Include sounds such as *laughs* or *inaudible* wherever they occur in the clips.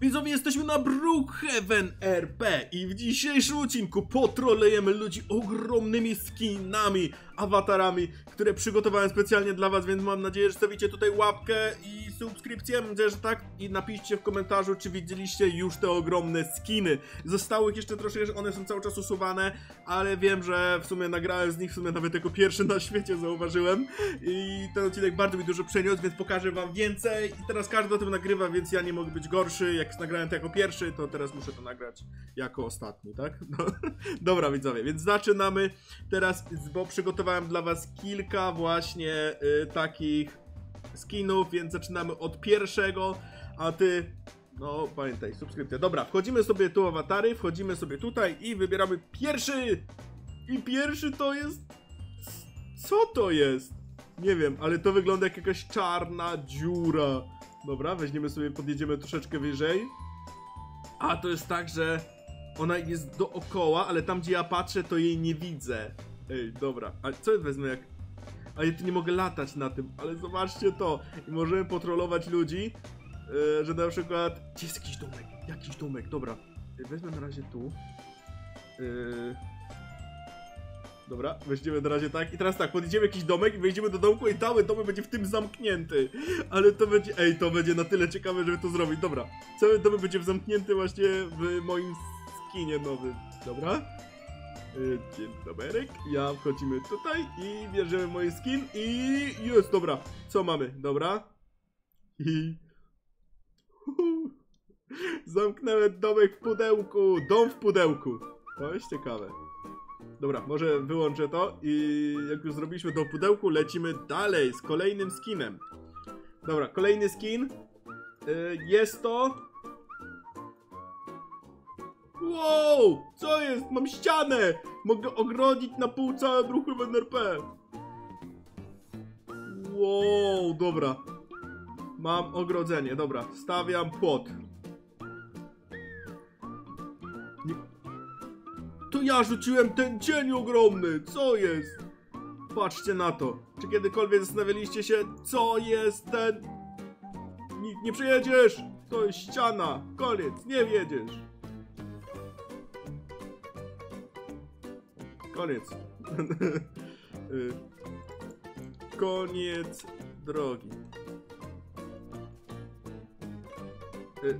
Widzowie, jesteśmy na Brookhaven RP i w dzisiejszym odcinku potrolejemy ludzi ogromnymi skinami, awatarami, które przygotowałem specjalnie dla was, więc mam nadzieję, że stawicie tutaj łapkę i subskrypcję, mam nadzieję, że tak i napiszcie w komentarzu, czy widzieliście już te ogromne skiny. Zostało ich jeszcze troszkę, one są cały czas usuwane, ale wiem, że w sumie nagrałem z nich w sumie nawet jako pierwszy na świecie, zauważyłem i ten odcinek bardzo mi dużo przeniósł, więc pokażę wam więcej i teraz każdy o tym nagrywa, więc ja nie mogę być gorszy, jak nagrałem to jako pierwszy, to teraz muszę to nagrać jako ostatni, tak? *laughs* No. Dobra widzowie, więc zaczynamy teraz, bo przygotowałem dla was kilka właśnie y, takich skinów, więc zaczynamy od pierwszego, a ty no, pamiętaj, subskrypcja. Dobra, wchodzimy sobie tu awatary, wchodzimy sobie tutaj i wybieramy pierwszy! I pierwszy to jest... Co to jest? Nie wiem, ale to wygląda jak jakaś czarna dziura. Dobra, weźmiemy sobie, podjedziemy troszeczkę wyżej. A to jest tak, że ona jest dookoła, ale tam gdzie ja patrzę, to jej nie widzę. Ej, dobra, a co wezmę jak... A ja tu nie mogę latać na tym, ale zobaczcie to. I możemy potrolować ludzi, yy, że na przykład... Gdzie jest jakiś domek? Jakiś domek, dobra. Wezmę na razie tu. Yy... Dobra, weźmiemy na razie tak. I teraz tak, podjedziemy jakiś domek i wejdziemy do domku i cały domek będzie w tym zamknięty. Ale to będzie, ej, to będzie na tyle ciekawe, żeby to zrobić. Dobra, cały domek będzie zamknięty właśnie w moim skinie nowym. Dobra? Dzień dobry. Ja wchodzimy tutaj i bierzemy mój skin i jest, dobra. Co mamy? Dobra. I... *laughs* Zamknąłem domek w pudełku. Dom w pudełku. To jest ciekawe. Dobra, może wyłączę to i jak już zrobiliśmy w pudełku, lecimy dalej z kolejnym skinem. Dobra, kolejny skin. Y, jest to... Wow! Co jest? Mam ścianę! Mogę ogrodzić na pół całe bruchy w NRP. Wow, dobra. Mam ogrodzenie, dobra. Stawiam płot. Nie... To ja rzuciłem ten cień ogromny! Co jest? Patrzcie na to. Czy kiedykolwiek zastanawialiście się, co jest ten... Nikt nie przejedziesz! To jest ściana! Koniec, nie wjedziesz! Koniec. Y, Koniec drogi. Y,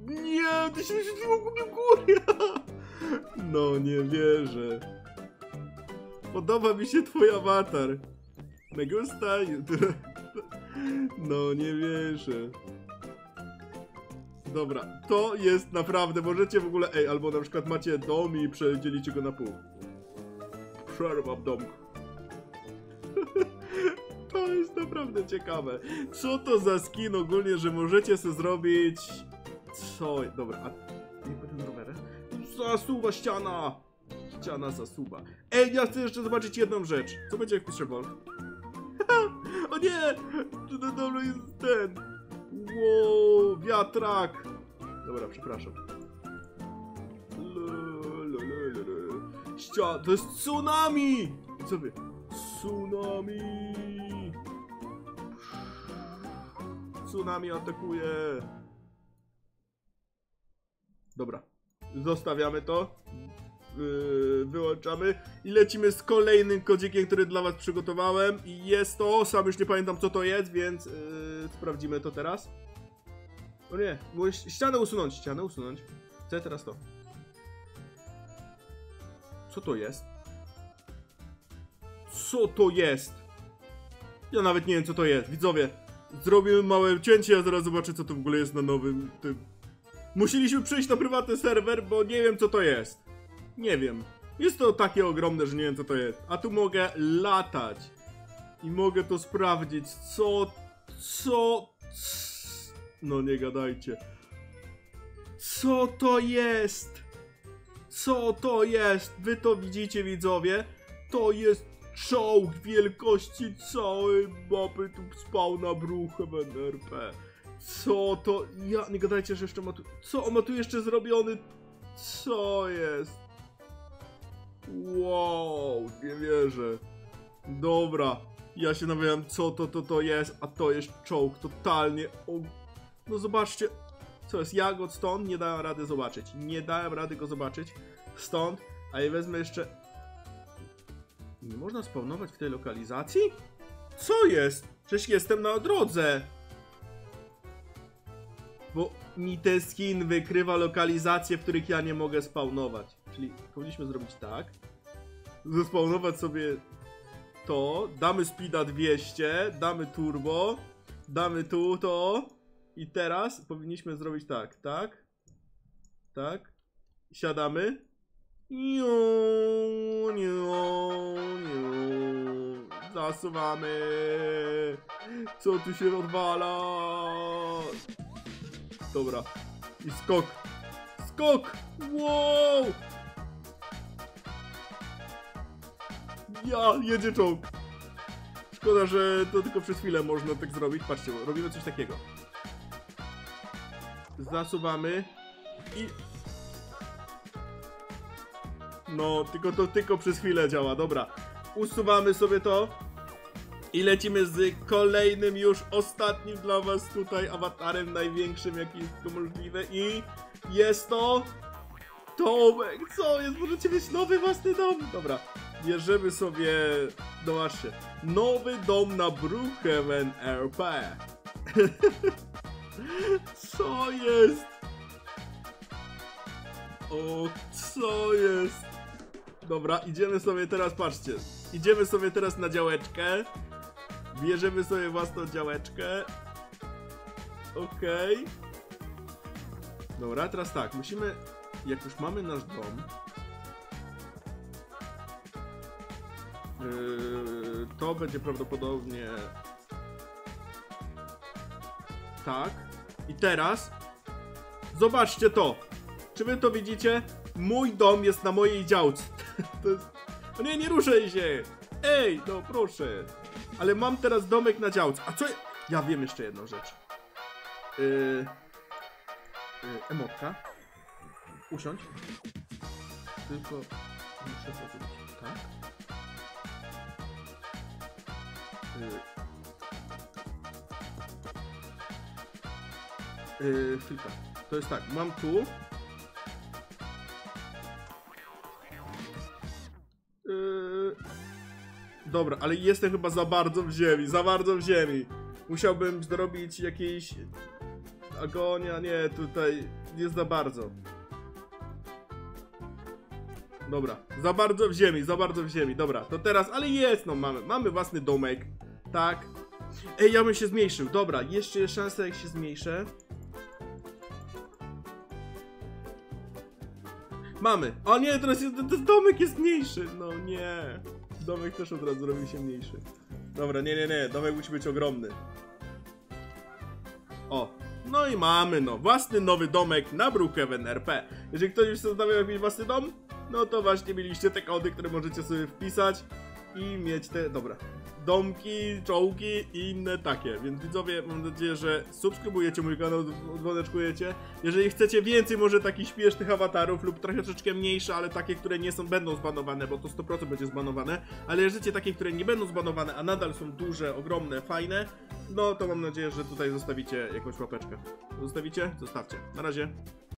Nie, ty się świeciło głupie w górę. No nie wierzę. Podoba mi się twój awatar. Me gusta. No nie wierzę. Dobra, to jest naprawdę, możecie w ogóle, ej, albo na przykład macie dom i przedzielicie go na pół. Przerwam domku. *laughs* To jest naprawdę ciekawe. Co to za skin ogólnie, że możecie sobie zrobić... Co? Dobra, a... Zasuwa ściana! Ściana zasuwa. Ej, ja chcę jeszcze zobaczyć jedną rzecz. Co będzie jak Wolf? *laughs* o nie! To na dole jest ten... Wow, wiatrak! Dobra, przepraszam. Ścia... To jest tsunami! Co wy? Tsunami! Tsunami atakuje! Dobra. Zostawiamy to. Yy, wyłączamy i lecimy z kolejnym kodzikiem, który dla was przygotowałem i jest to, sam już nie pamiętam co to jest, więc yy, sprawdzimy to teraz. O nie, ścianę usunąć, ścianę usunąć. Chcę teraz to. Co to jest? Co to jest? Ja nawet nie wiem co to jest, widzowie. Zrobimy małe cięcie, ja zaraz zobaczę co to w ogóle jest na nowym tym. Musieliśmy przejść na prywatny serwer, bo nie wiem co to jest. Nie wiem. Jest to takie ogromne, że nie wiem co to jest. A tu mogę latać. I mogę to sprawdzić. Co... Co... No nie gadajcie. Co to jest? Co to jest? Wy to widzicie widzowie? To jest czołg wielkości całej mapy tu spał na bruchem NRP. Co to? Ja, nie gadajcie, że jeszcze ma tu... Co on ma tu jeszcze zrobiony? Co jest? Wow, nie wierzę. Dobra, ja się nawijam, co to, to, to jest, a to jest czołg totalnie o... No zobaczcie, co jest jagod stąd, nie dałem rady zobaczyć. Nie dałem rady go zobaczyć stąd, a ja wezmę jeszcze... Nie można spawnować w tej lokalizacji? Co jest? Przecież jestem na drodze. Bo mi ten skin wykrywa lokalizacje, w których ja nie mogę spawnować. Czyli powinniśmy zrobić tak. Zespawnować sobie to, damy speeda 200, damy turbo, damy tu to. I teraz powinniśmy zrobić tak, tak, tak, siadamy, niu, niu, niu, zasuwamy, co tu się odwala, dobra, i skok, skok, wow, ja, jedzie czołg. Szkoda, że to tylko przez chwilę można tak zrobić. Patrzcie, robimy coś takiego. Zasuwamy i... No, tylko to tylko przez chwilę działa, dobra. Usuwamy sobie to i lecimy z kolejnym już ostatnim dla was tutaj awatarem największym jaki jest tylko możliwe i jest to Tomek, co jest? Możecie mieć nowy własny dom. Dobra, bierzemy sobie, zobaczcie, nowy dom na Brookhaven RP. *laughs* co jest? O, co jest? Dobra, idziemy sobie teraz, patrzcie, idziemy sobie teraz na działeczkę. Bierzemy sobie własną działeczkę. Okej. Dobra, teraz tak, musimy, jak już mamy nasz dom, to będzie prawdopodobnie tak. I teraz zobaczcie to. Czy wy to widzicie? Mój dom jest na mojej działce. *laughs* to jest... O nie, nie ruszaj się! Ej, no proszę. Ale mam teraz domek na działce. A co... Ja wiem jeszcze jedną rzecz. Yy... Yy, emotka. Usiądź. Tylko muszę zrobić tak. Yy, chwilkę. To jest tak, mam tu. Yy, dobra, ale jestem chyba za bardzo w ziemi, za bardzo w ziemi. Musiałbym zrobić jakieś... Agonia, nie, tutaj jest za bardzo. Dobra, za bardzo w ziemi, za bardzo w ziemi, dobra, to teraz, ale jest, no mamy, mamy własny domek, tak. Ej, ja bym się zmniejszył, dobra, jeszcze jest szansa jak się zmniejszę. Mamy, o nie, teraz jest, ten domek jest mniejszy, no nie. Domek też od razu robi się mniejszy. Dobra, nie, nie, nie, domek musi być ogromny. O, no i mamy, no, własny nowy domek na Brookhaven RP. Jeżeli ktoś już zastanawiał jakiś własny dom, no to właśnie mieliście te kody, które możecie sobie wpisać i mieć te, dobra, domki, czołgi i inne takie. Więc widzowie, mam nadzieję, że subskrybujecie mój kanał, dzwoneczkujecie. Jeżeli chcecie więcej może takich śmiesznych awatarów lub troszeczkę mniejsze, ale takie, które nie są, będą zbanowane, bo to 100% będzie zbanowane, ale jeżeli takie, które nie będą zbanowane, a nadal są duże, ogromne, fajne, no to mam nadzieję, że tutaj zostawicie jakąś łapeczkę. Zostawicie? Zostawcie. Na razie.